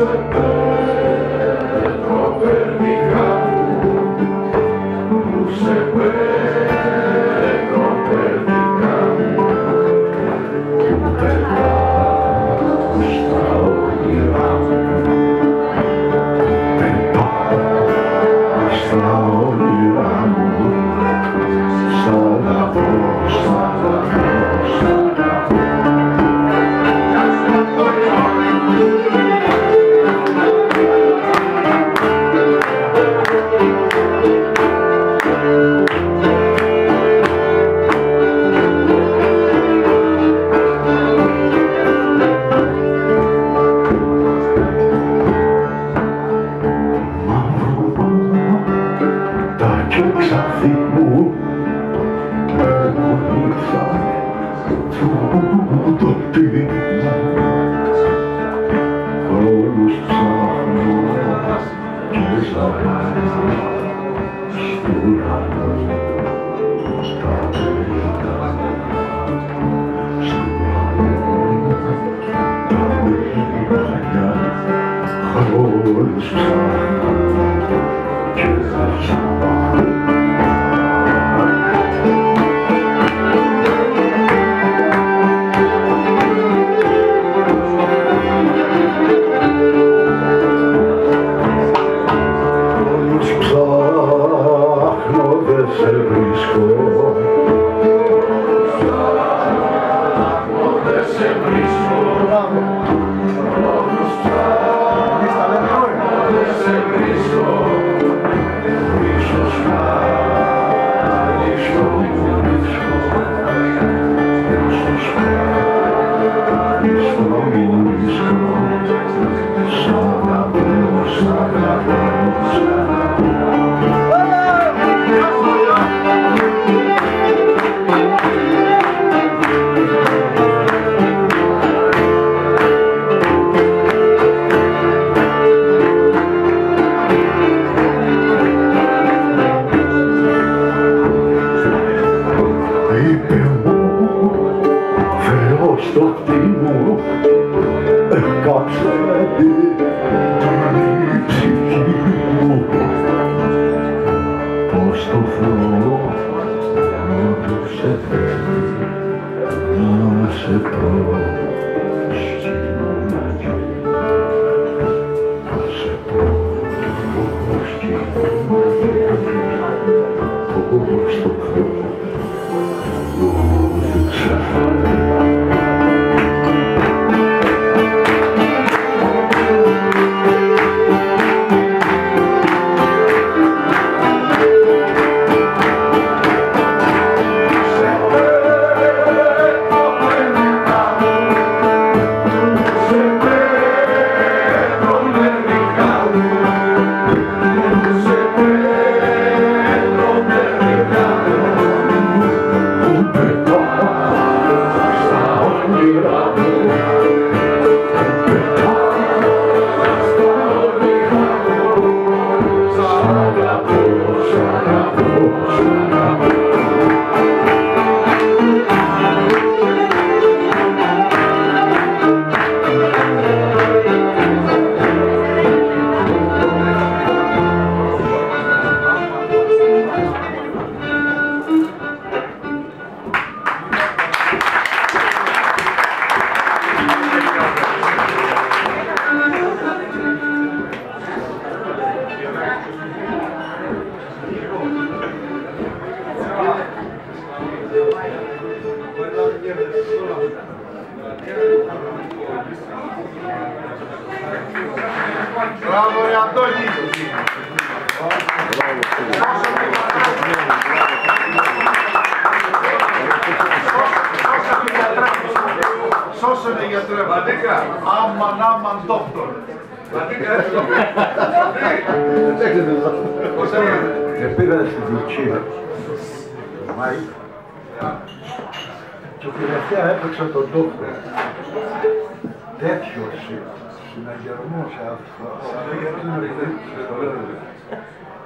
should go. było, minutów setki, nam sypało ściną nadziei. Posypało długości nadziei, po górach stuknęło. Μπράβο ρε Αντώνη. Σώσανε γιατρέ. Μαντίκα. Άμαν, άμαν, δόκτωρ. Μαντίκα. Πώς έγινε. Και πήγα στη Τουρκία, το Μάη, και τελευταία έπαιξα τον τόπο. Τέτοιος συναγερμός αυτό, σαν γιατί να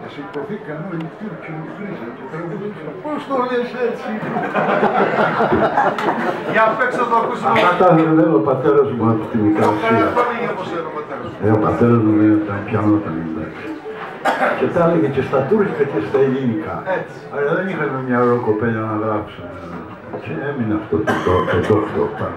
και σηκωθήκαν όλοι οι Τούρκοι μου κλείσαν και τραγουδούσαν. Πώς το λες έτσι; Για παίξω το ακούσουμε. Αυτά τα δεν ο πατέρας μου από τη μικρά Καλή Ασία. φωνή όπως είναι ο πατέρας μου. Ε, ο πατέρας μου δεν ήταν πιανόταν εντάξει. Και τα έλεγε και στα τουρκικά και στα ελληνικά. Έτσι. Αλλά δεν είχαμε μια ωραία κοπέλα να γράψουμε. Και έμεινε αυτό το το το το πάνω.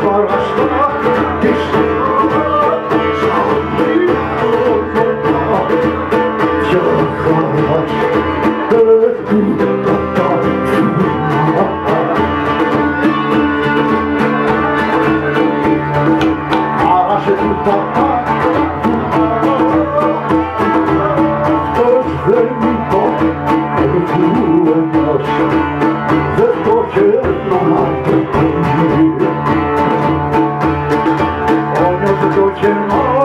for us to walk this tomorrow.